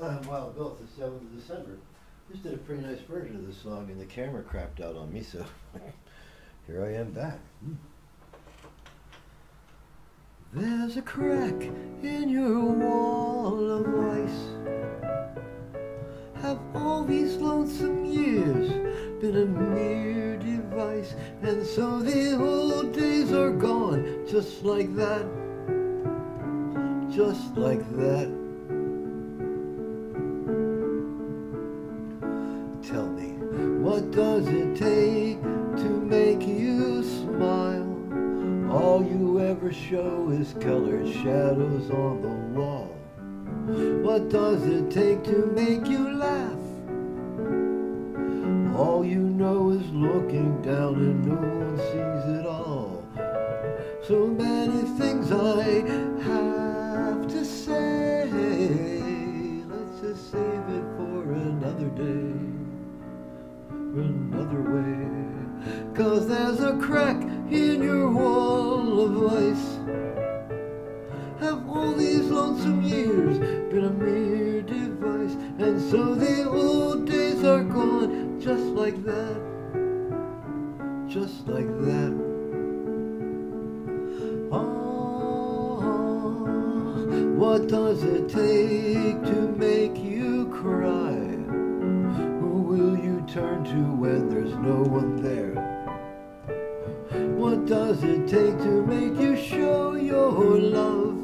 Uh, Wild Bill, it's the seventh of December. Just did a pretty nice version of this song, and the camera crapped out on me, so here I am back. Hmm. There's a crack in your wall of ice. Have all these lonesome years been a mere device? And so the old days are gone, just like that, just like that. What does it take to make you smile? All you ever show is colored shadows on the wall. What does it take to make you laugh? All you know is looking down and no one sees it all. So many things I another way. Cause there's a crack in your wall of ice. Have all these lonesome years been a mere device? And so the old days are gone, just like that, just like that. Oh, what does it take to make you cry? Turn to when there's no one there? What does it take to make you show your love?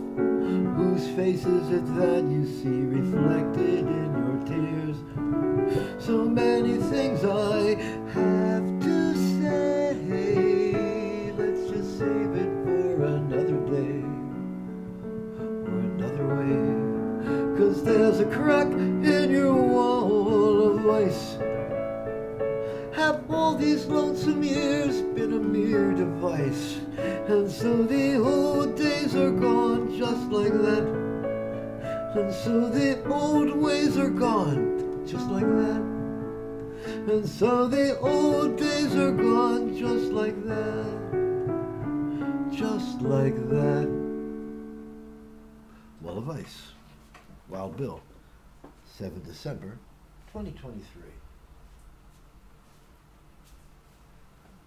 Whose face is it that you see reflected in your tears? So many things I have to say. Let's just save it for another day or another way. Cause there's a crack in your wall of ice. All these lonesome years been a mere device? And so the old days are gone just like that. And so the old ways are gone just like that. And so the old days are gone just like that. Just like that. Wall of Ice. Wild Bill. 7 December 2023.